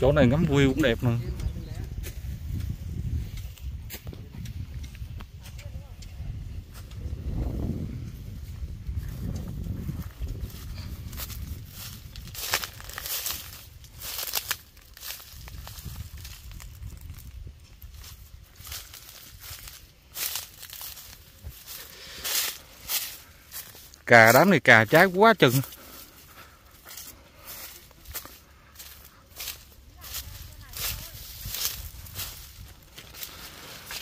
chỗ này ngắm view cũng đẹp nè cà đám này cà trái quá chừng.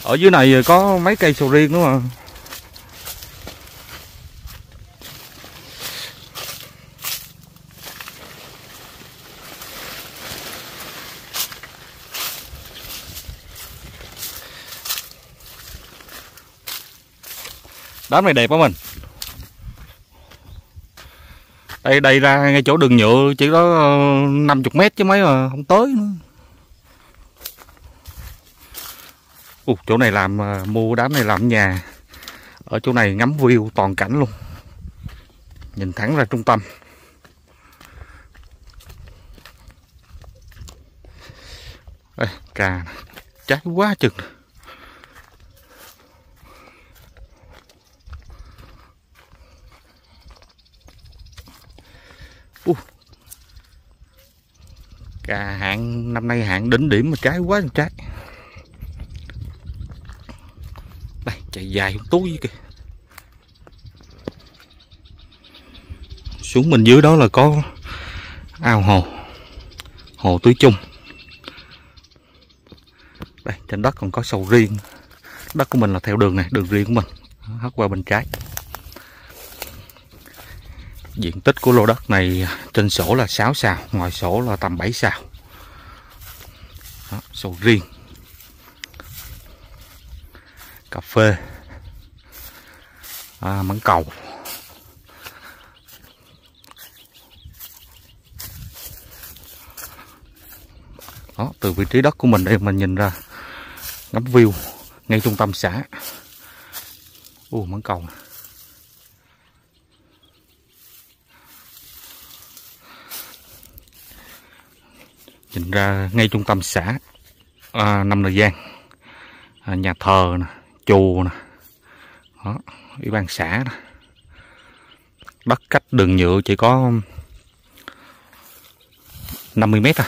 Ở dưới này có mấy cây sầu riêng đúng không? đám này đẹp quá mình đây đây ra ngay chỗ đường nhựa, chỉ có ờ, 50 mét chứ mấy mà không tới nữa Ủa, chỗ này làm à, mua đám này làm nhà. Ở chỗ này ngắm view toàn cảnh luôn. Nhìn thẳng ra trung tâm. Đây, cà trái quá chừng. Ủa. Cà hạn năm nay hạn đỉnh điểm mà trái quá trái đây chạy dài không túi kìa. Xuống bên dưới đó là có ao hồ. Hồ tưới chung. Đây trên đất còn có sầu riêng. Đất của mình là theo đường này đường riêng của mình. Hất qua bên trái. Diện tích của lô đất này trên sổ là 6 xào ngoài sổ là tầm 7 xào đó, sầu riêng cà phê à, mãng cầu. Đó từ vị trí đất của mình đây mình nhìn ra ngắm view ngay trung tâm xã. U mãng cầu. Nhìn ra ngay trung tâm xã à, năm thời gian à, nhà thờ nè chùa nè. Đó, ủy ban xã nè đất cách đường nhựa chỉ có 50 mét thôi.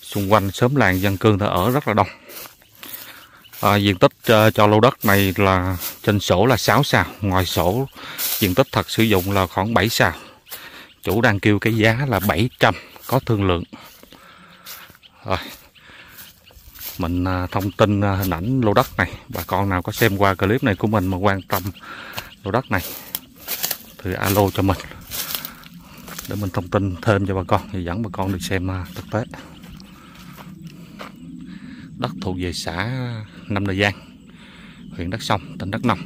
Xung quanh xóm làng dân cư ta ở rất là đông. À, diện tích uh, cho lô đất này là trên sổ là 6 xào ngoài sổ diện tích thật sử dụng là khoảng 7 xào chủ đang kêu cái giá là 700 có thương lượng. Rồi mình à, thông tin à, hình ảnh lô đất này. Bà con nào có xem qua clip này của mình mà quan tâm lô đất này thì alo cho mình để mình thông tin thêm cho bà con, thì dẫn bà con được xem à, thực tế. Đất thuộc về xã Nam Đà Giang, huyện Đắk Sông, tỉnh Đắk Nông.